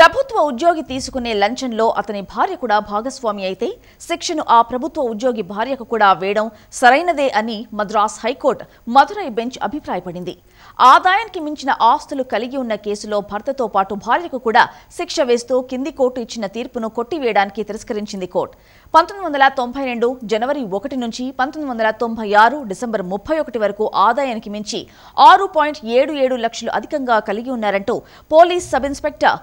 ప్రభుత్వ ఉద్యోగి తీసుకునే లంచంలో అతని భార్య కూడా భాగస్వామి అయితే శిక్షను ఆ ప్రభుత్వ ఉద్యోగి భార్యకు కూడా వేయడం సరైనదే అని మద్రాస్ హైకోర్టు మధురై బెంచ్ అభిప్రాయపడింది. ఆదాయానికి మించిన ఆస్తులు కలిగి ఉన్న కేసులో భర్తతో పాటు భార్యకు కూడా శిక్ష వేస్తూ కింది కోర్టు ఇచ్చిన తీర్పును కొట్టివేయడానికి తిరస్కరించింది కోర్టు. పంతొమ్మిది వందల తొంభై రెండు జనవరి ఒకటి నుంచి పంతొమ్మిది వందల తొంభై ఆరు డిసెంబర్ ముప్పై ఒకటి వరకు ఆదాయానికి మించి ఆరు పాయింట్ ఏడు ఏడు లక్షలు అధికంగా కలిగి ఉన్నారంటూ పోలీస్ సబ్ ఇన్స్పెక్టర్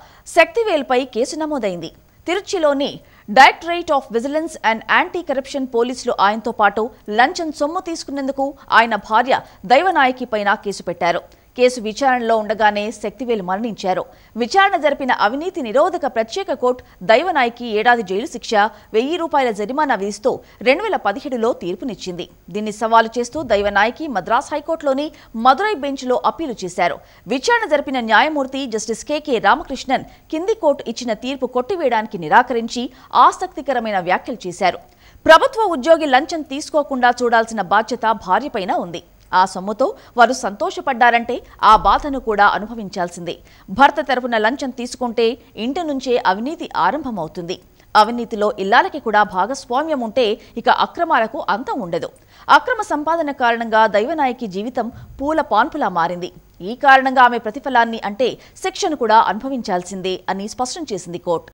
శక్తివేల్పై కేసు నమోదైంది. తిరుచిలోని directorate of vigilance and anti corruption పోలీసులు ఆయనతో పాటు లంచం సొమ్ము తీసుకునేందుకు ఆయన భార్య దైవనాయకిపైన కేసు పెట్టారు. కేసు విచారణలో ఉండగానే శక్తివేలు మరణించారు. విచారణ జరిపిన అవినీతి నిరోధక ప్రత్యేక కోర్టు దైవనాయికి ఏడాది జైలు శిక్ష వెయ్యి రూపాయల జరిమానా విధిస్తూ రెండు వేల పదిహేడులో తీర్పునిచ్చింది. దీన్ని సవాలు చేస్తూ దైవనాయికి మద్రాస్ హైకోర్టులోని మదురై బెంచ్లో అప్పీలు చేశారు. విచారణ జరిపిన న్యాయమూర్తి జస్టిస్ కెకే రామకృష్ణన్ కింది కోర్టు ఇచ్చిన తీర్పు కొట్టివేయడానికి నిరాకరించి ఆసక్తికరమైన వ్యాఖ్యలు చేశారు. ప్రభుత్వ ఉద్యోగి లంచం తీసుకోకుండా చూడాల్సిన బాధ్యత భార్యపైన ఉంది. ఆ సొమ్ముతో వారు సంతోషపడ్డారంటే ఆ బాధను కూడా అనుభవించాల్సిందే. భర్త తరపున లంచం తీసుకుంటే ఇంటి నుంచే అవినీతి ఆరంభమవుతుంది. అవినీతిలో ఇల్లాలకి కూడా భాగస్వామ్యం ఉంటే ఇక అక్రమాలకు అంతం ఉండదు. అక్రమ సంపాదన కారణంగా దైవనాయకి జీవితం పూల పాన్పులా మారింది. ఈ కారణంగా ఆమె ప్రతిఫలాన్ని అంటే శిక్షను కూడా అనుభవించాల్సిందే అని స్పష్టం చేసింది కోర్టు.